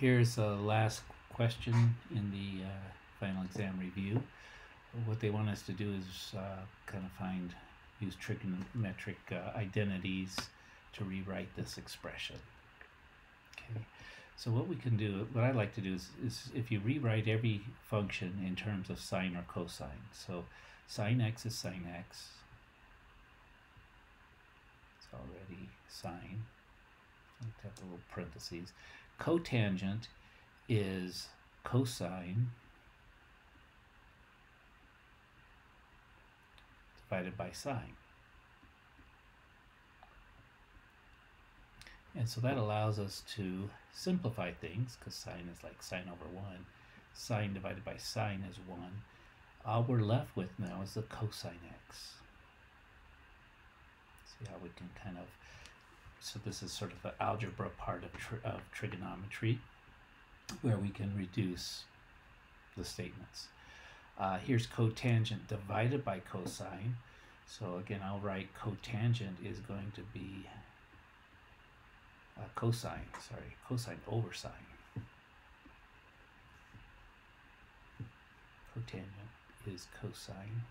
here's the last question in the uh, final exam review. What they want us to do is uh, kind of find, use trigonometric uh, identities to rewrite this expression. Okay, so what we can do, what I like to do is, is if you rewrite every function in terms of sine or cosine. So sine x is sine x. It's already sine. Let's have a little parentheses. Cotangent is cosine divided by sine. And so that allows us to simplify things because sine is like sine over 1. Sine divided by sine is 1. All we're left with now is the cosine x. See how we can kind of, so this is sort of the algebra part of, tri of trigonometry where we can reduce the statements. Uh, here's cotangent divided by cosine. So again, I'll write cotangent is going to be uh, cosine, sorry, cosine over sine. Cotangent is cosine.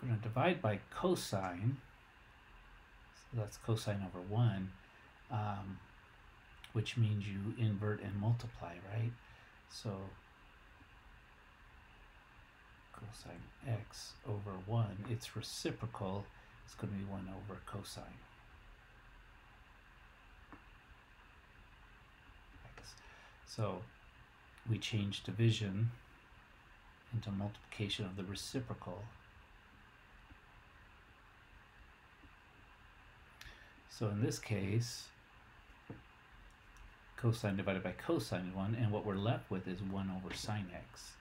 Going to divide by cosine. So that's cosine over 1, um, which means you invert and multiply, right? So cosine x over 1, its reciprocal is going to be 1 over cosine. So we change division into multiplication of the reciprocal. So in this case, cosine divided by cosine is 1, and what we're left with is 1 over sine x.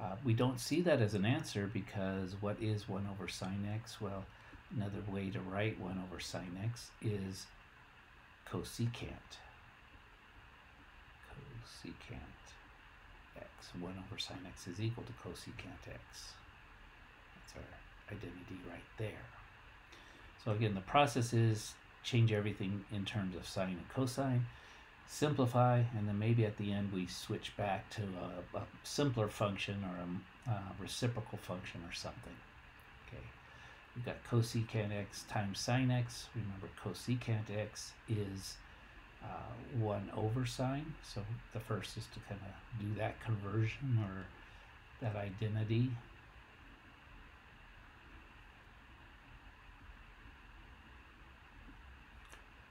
Uh, we don't see that as an answer because what is 1 over sine x? Well, another way to write 1 over sine x is cosecant. Cosecant x. 1 over sine x is equal to cosecant x. That's our identity right there. So again, the process is change everything in terms of sine and cosine simplify, and then maybe at the end we switch back to a, a simpler function or a, a, reciprocal function or something. Okay, we've got cosecant x times sine x. Remember, cosecant x is uh, 1 over sine. So the first is to kind of do that conversion or that identity.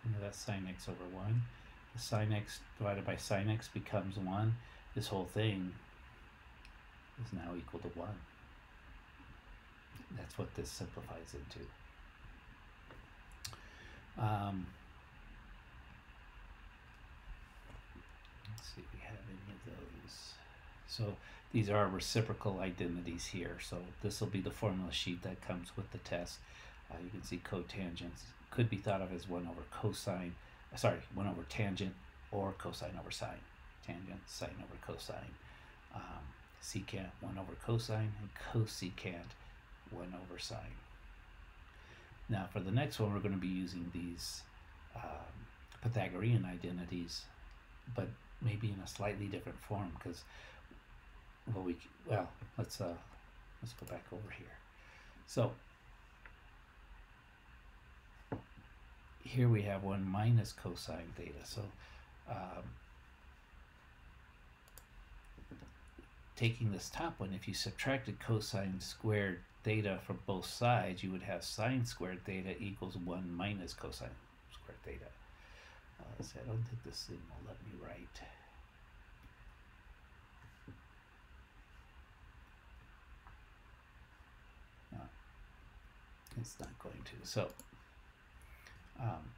And that's sine x over 1 The sine x divided by sine x becomes 1, this whole thing is now equal to 1. That's what this simplifies into. Um, let's see if we have any of those. So these are reciprocal identities here. So this will be the formula sheet that comes with the test. Uh, you can see cotangents could be thought of as 1 over cosine sorry, 1 over tangent or cosine over sine. Tangent, sine over cosine. Um, secant 1 over cosine and cosecant 1 over sine. Now for the next one we're going to be using these um, Pythagorean identities but maybe in a slightly different form because well we well let's uh let's go back over here. So here we have 1 minus cosine theta. So um, taking this top one, if you subtracted cosine squared theta from both sides, you would have sine squared theta equals 1 minus cosine squared theta. Uh, see, I don't think this thing will let me write. No, it's not going to. So um,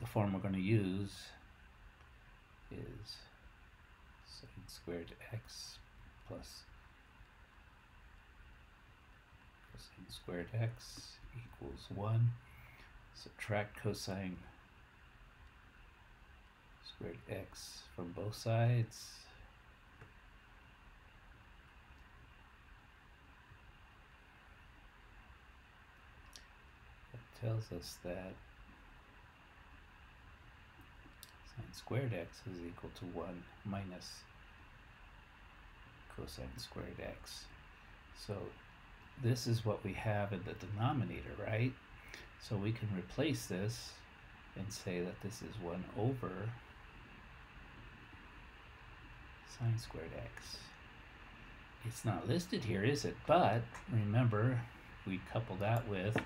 the form we're going to use is sine squared x plus cosine squared x equals 1. Subtract cosine squared x from both sides. Tells us that sine squared x is equal to 1 minus cosine squared x. So this is what we have in the denominator, right? So we can replace this and say that this is 1 over sine squared x. It's not listed here, is it? But remember, we couple that with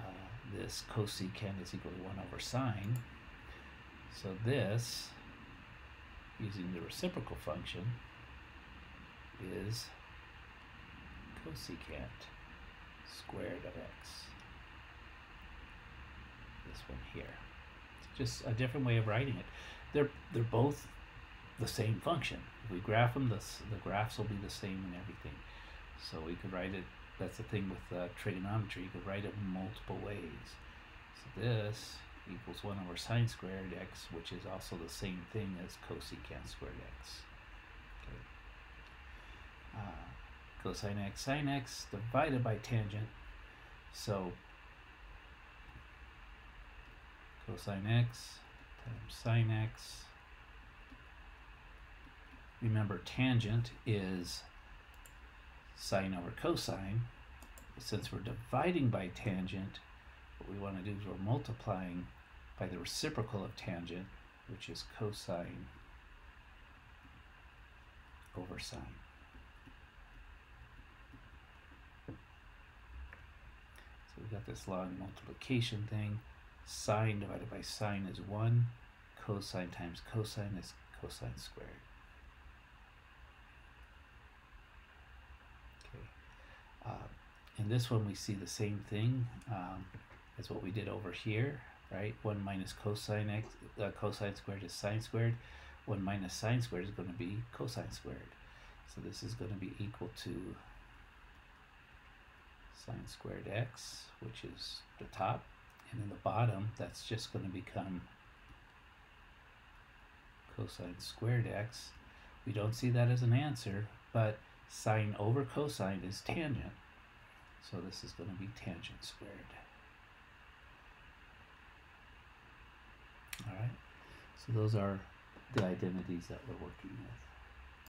Uh, this cosecant is equal to 1 over sine. So this, using the reciprocal function, is cosecant squared of x. This one here. It's just a different way of writing it. They're they're both the same function. If we graph them, the, the graphs will be the same and everything. So we could write it, that's the thing with uh, trigonometry, you could write it multiple ways. So this equals 1 over sine squared x, which is also the same thing as cosecant squared x. Okay. Uh, cosine x sine x divided by tangent. So cosine x times sine x. Remember, tangent is sine over cosine. Since we're dividing by tangent, what we want to do is we're multiplying by the reciprocal of tangent, which is cosine over sine. So we've got this long multiplication thing. Sine divided by sine is 1. Cosine times cosine is cosine squared. Okay. Uh, in this one, we see the same thing um, as what we did over here, right? 1 minus cosine x, uh, cosine squared is sine squared. 1 minus sine squared is going to be cosine squared. So this is going to be equal to sine squared x, which is the top, and in the bottom, that's just going to become cosine squared x. We don't see that as an answer, but sine over cosine is tangent. So this is going to be tangent squared. All right, so those are the identities that we're working with.